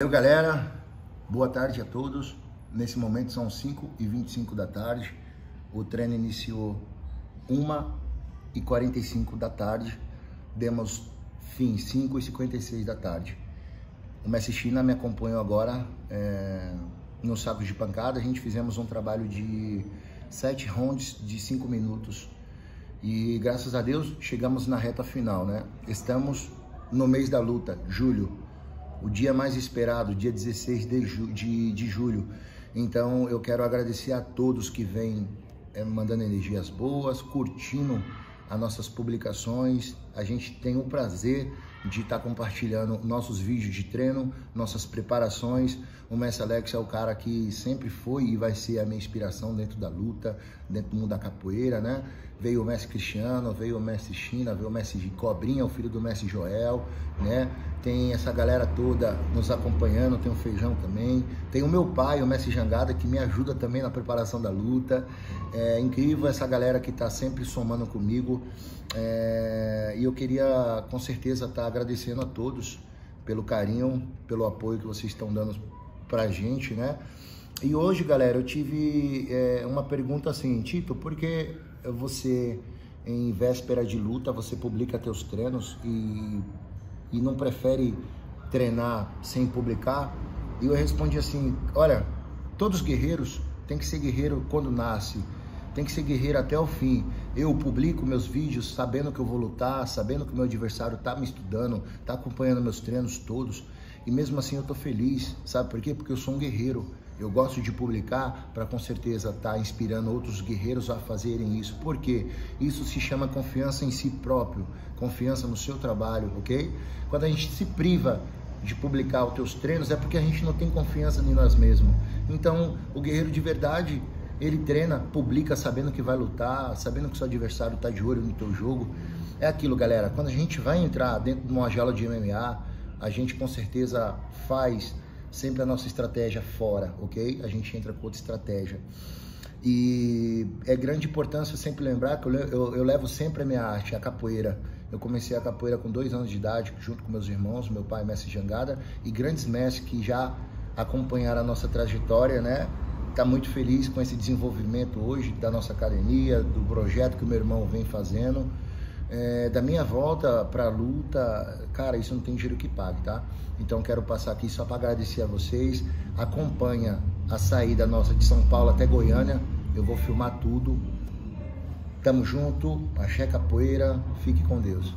Valeu, galera. Boa tarde a todos. Nesse momento são 5 e 25 da tarde. O treino iniciou 1 e 45 da tarde. Demos fim 5 e 56 da tarde. O Messi China me acompanhou agora é, no saco de pancada. A gente fizemos um trabalho de 7 rounds de 5 minutos. E graças a Deus chegamos na reta final, né? Estamos no mês da luta, julho o dia mais esperado, dia 16 de, ju de, de julho. Então eu quero agradecer a todos que vêm é, mandando energias boas, curtindo as nossas publicações. A gente tem o prazer de estar tá compartilhando nossos vídeos de treino, nossas preparações. O Messi Alex é o cara que sempre foi e vai ser a minha inspiração dentro da luta, dentro do mundo da capoeira, né? Veio o Messi Cristiano, veio o Messi China, veio o Messi de Cobrinha, o filho do Messi Joel, né? Tem essa galera toda nos acompanhando, tem o Feijão também. Tem o meu pai, o Messi Jangada, que me ajuda também na preparação da luta. É incrível essa galera que está sempre somando comigo. É... E eu queria, com certeza, estar tá agradecendo a todos pelo carinho, pelo apoio que vocês estão dando pra gente, né? E hoje, galera, eu tive é, uma pergunta assim, Tito, por que você, em véspera de luta, você publica teus treinos e, e não prefere treinar sem publicar? E eu respondi assim, olha, todos os guerreiros têm que ser guerreiro quando nasce, tem que ser guerreiro até o fim. Eu publico meus vídeos sabendo que eu vou lutar, sabendo que meu adversário está me estudando, está acompanhando meus treinos todos. E mesmo assim eu tô feliz, sabe por quê? Porque eu sou um guerreiro. Eu gosto de publicar para com certeza estar tá inspirando outros guerreiros a fazerem isso. Por quê? Isso se chama confiança em si próprio, confiança no seu trabalho, ok? Quando a gente se priva de publicar os teus treinos é porque a gente não tem confiança em nós mesmos. Então, o guerreiro de verdade, ele treina, publica sabendo que vai lutar, sabendo que seu adversário está de olho no teu jogo. É aquilo, galera. Quando a gente vai entrar dentro de uma jaula de MMA, a gente com certeza faz sempre a nossa estratégia fora, ok? A gente entra com outra estratégia. E é grande importância sempre lembrar que eu, eu, eu, levo sempre a minha arte, a capoeira. Eu comecei a capoeira com dois anos de idade, junto com meus irmãos, meu pai, mestre Jangada, e grandes mestres que já acompanharam a nossa trajetória, né? Tá muito feliz com esse desenvolvimento hoje da nossa academia, do projeto que o meu irmão vem fazendo. É, da minha volta para a luta, cara, isso não tem dinheiro que pague, tá? Então quero passar aqui só para agradecer a vocês. Acompanha a saída nossa de São Paulo até Goiânia. Eu vou filmar tudo. Tamo junto, axé capoeira, fique com Deus.